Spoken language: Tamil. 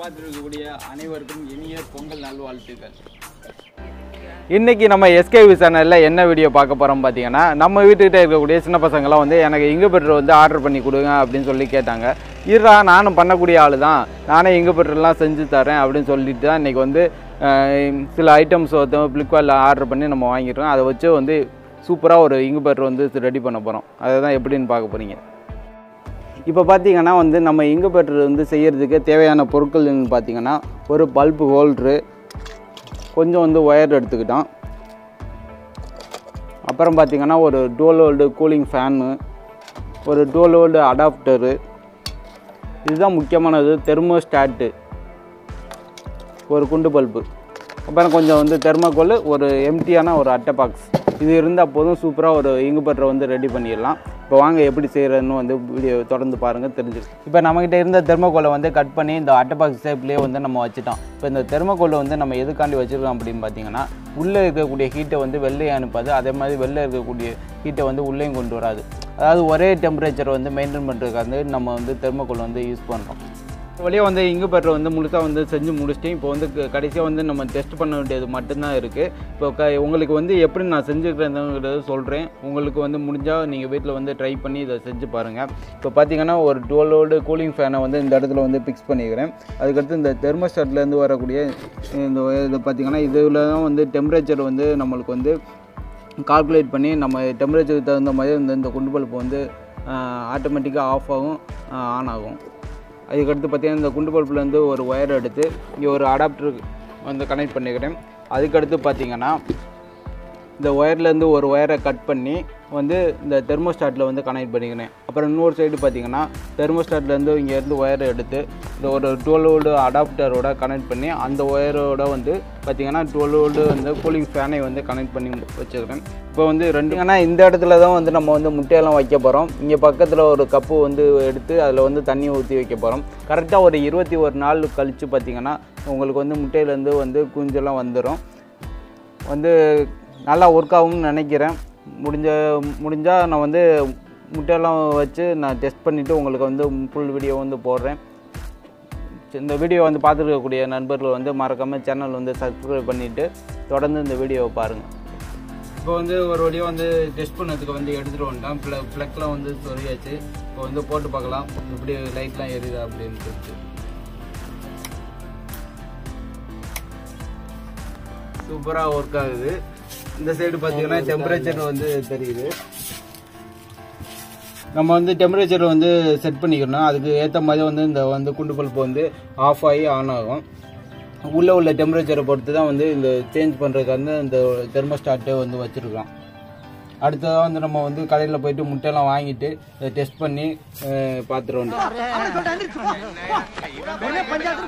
பார்த்துட்டு இருக்கக்கூடிய அனைவருக்கும் இனிய பொங்கல் நல்வாழ்த்துக்கள். இன்றைக்கி நம்ம எஸ்கேவி சேனலில் என்ன வீடியோ பார்க்க போகிறோம் பார்த்தீங்கன்னா நம்ம வீட்டுக்கிட்ட இருக்கக்கூடிய சின்ன பசங்களாம் வந்து எனக்கு இங்குபெட்ரு வந்து ஆர்டர் பண்ணி கொடுங்க அப்படின்னு சொல்லி கேட்டாங்க. இருடா நானும் பண்ணக்கூடிய ஆள் தான் நானே இங்குபெட்ருலாம் செஞ்சு தரேன் அப்படின்னு சொல்லிட்டு தான் இன்றைக்கி வந்து சில ஐட்டம்ஸ் வந்து ஃப்ளிப்கார்ட்டில் ஆர்டர் பண்ணி நம்ம வாங்கிட்டோம் அதை வச்சு வந்து சூப்பராக ஒரு இங்குபெட்ரு வந்து ரெடி பண்ண போகிறோம் அதை தான் எப்படின்னு பார்க்க போகிறீங்க இப்போ பார்த்திங்கன்னா வந்து நம்ம இங்குபெட்ரு வந்து செய்கிறதுக்கு தேவையான பொருட்கள்னு பார்த்தீங்கன்னா ஒரு பல்பு ஹோல்ட்ரு கொஞ்சம் வந்து ஒயர் எடுத்துக்கிட்டோம் அப்புறம் பார்த்திங்கன்னா ஒரு டோல் ஓல்டு கூலிங் ஃபேனு ஒரு டோல் ஓல்டு அடாப்டரு இதுதான் முக்கியமானது தெர்மோஸ்டாட்டு ஒரு குண்டு பல்பு அப்புறம் கொஞ்சம் வந்து தெர்மோகோல் ஒரு எம்டியான ஒரு அட்டை பாக்ஸ் இது இருந்தால் போதும் சூப்பராக ஒரு இங்குபெட்டரை வந்து ரெடி பண்ணிடலாம். இப்போ வாங்க எப்படி செய்கிறதுன்னு வந்து வீடியோ தொடர்ந்து பாருங்கள் தெரிஞ்சு. இப்போ நம்மக்கிட்ட இருந்த தெர்மகோலை வந்து கட் பண்ணி இந்த அட்டைபாக்ஸ் ஷேப்லேயே வந்து நம்ம வச்சுட்டோம். இப்போ இந்த தெர்மோகோலை வந்து நம்ம எதுக்காண்டி வச்சுருக்கோம் அப்படின்னு பார்த்தீங்கன்னா உள்ளே இருக்கக்கூடிய ஹீட்டை வந்து வெளியே அனுப்பாது. அதே மாதிரி வெளில இருக்கக்கூடிய ஹீட்டை வந்து உள்ளேயும் கொண்டு வராது. அதாவது ஒரே டெம்பரேச்சர் வந்து மெயின்டைன் பண்ணுறதுக்காக நம்ம வந்து தெர்மோகோல் வந்து யூஸ் பண்ணுறோம் வழியாக வந்து இங்கு வந்து முழுசாக வந்து செஞ்சு முடிச்சிட்டேன். இப்போ வந்து கடைசியாக வந்து நம்ம டெஸ்ட் பண்ண வேண்டியது மட்டும்தான் இருக்குது இப்போ க உங்களுக்கு வந்து எப்படி நான் செஞ்சுக்கிறேங்கிறத சொல்கிறேன் உங்களுக்கு வந்து முடிஞ்சால் நீங்கள் வீட்டில் வந்து ட்ரை பண்ணி இதை செஞ்சு பாருங்கள் இப்போ பார்த்தீங்கன்னா ஒரு டுவெலோடு கூலிங் ஃபேனை வந்து இந்த இடத்துல வந்து ஃபிக்ஸ் பண்ணிக்கிறேன். அதுக்கடுத்து இந்த தெர்மோஸ்டாட்லேருந்து வரக்கூடிய இந்த இது பார்த்தீங்கன்னா இதில் தான் வந்து டெம்பரேச்சர் வந்து நம்மளுக்கு வந்து கால்குலேட் பண்ணி நம்ம டெம்பரேச்சருக்கு தகுந்த மாதிரி இந்த இந்த குண்டு பல்ப் வந்து ஆட்டோமேட்டிக்காக ஆஃப் ஆகும் ஆன் ஆகும். அதுக்கடுத்து பார்த்தீங்கன்னா இந்த குண்டு பல்புலேருந்து ஒரு ஒயர் எடுத்து இங்கே ஒரு அடாப்டர் வந்து கனெக்ட் பண்ணிக்கிறேன். அதுக்கடுத்து பார்த்தீங்கன்னா இந்த ஒயர்லேருந்து ஒரு ஒயரை கட் பண்ணி வந்து இந்த தெர்மோஸ்டாட்டில் வந்து கனெக்ட் பண்ணிக்கிறேன் அப்புறம் இன்னொரு சைடு பார்த்தீங்கன்னா தெர்மோஸ்டாட்லேருந்து இங்கேருந்து ஒயரை எடுத்து இந்த ஒரு டுவெல் ஓல்டு அடாப்டரோட கனெக்ட் பண்ணி அந்த ஒயரோட வந்து பார்த்தீங்கன்னா டுவெல் ஓல்டு வந்து கூலிங் ஃபேனை வந்து கனெக்ட் பண்ணி வச்சுருக்கேன் இப்போ வந்து ரெண்டுங்கன்னா இந்த இடத்துல தான் வந்து நம்ம வந்து முட்டையெல்லாம் வைக்க போகிறோம் இங்கே பக்கத்தில் ஒரு கப்பு வந்து எடுத்து அதில் வந்து தண்ணி ஊற்றி வைக்க போகிறோம் கரெக்டாக ஒரு இருபத்தி ஒரு நாள் கழித்து பார்த்தீங்கன்னா உங்களுக்கு வந்து முட்டையிலேருந்து வந்து குஞ்செல்லாம் வந்துடும் வந்து நல்லா ஒர்க் ஆகும்னு நினைக்கிறேன். முடிஞ்ச முடிஞ்சால் நான் வந்து முட்டையெல்லாம் வச்சு நான் டெஸ்ட் பண்ணிவிட்டு உங்களுக்கு வந்து ஃபுல் வீடியோ வந்து போடுறேன். இந்த வீடியோ வந்து பார்த்துருக்கக்கூடிய நண்பர்கள் வந்து மறக்காமல் சேனல் வந்து சப்ஸ்கிரைப் பண்ணிவிட்டு தொடர்ந்து இந்த வீடியோவை பாருங்கள் இப்போ வந்து ஒரு வழியாக வந்து டெஸ்ட் பண்ணதுக்கு வந்து எடுத்துகிட்டு வந்துட்டான். ப்ள ப்ளக்லாம் வந்து சொரியாச்சு இப்போ வந்து போட்டு பார்க்கலாம். இப்படி லைட்லாம் எரியுதா அப்படின்னு சொல்லிட்டு. சூப்பராக ஒர்க் ஆகுது. இந்த சைடு பார்த்தீங்கன்னா டெம்பரேச்சர் வந்து தெரியுது. நம்ம வந்து டெம்பரேச்சர் வந்து செட் பண்ணிக்கணும். அதுக்கு ஏற்ற மாதிரி வந்து இந்த வந்து குண்டு பல்ப்பு வந்து ஆஃப் ஆகி ஆன் ஆகும். உள்ளே உள்ள டெம்பரேச்சரை பொறுத்து தான் வந்து இந்த சேஞ்ச் பண்ணுறதுக்கு வந்து இந்த தெர்மோஸ்டாட்டை வந்து வச்சுருக்கோம். அடுத்ததாக வந்து நம்ம வந்து கடையில் போயிட்டு முட்டையெல்லாம் வாங்கிட்டு இதை டெஸ்ட் பண்ணி பார்த்துருவோம் பஞ்சாயத்து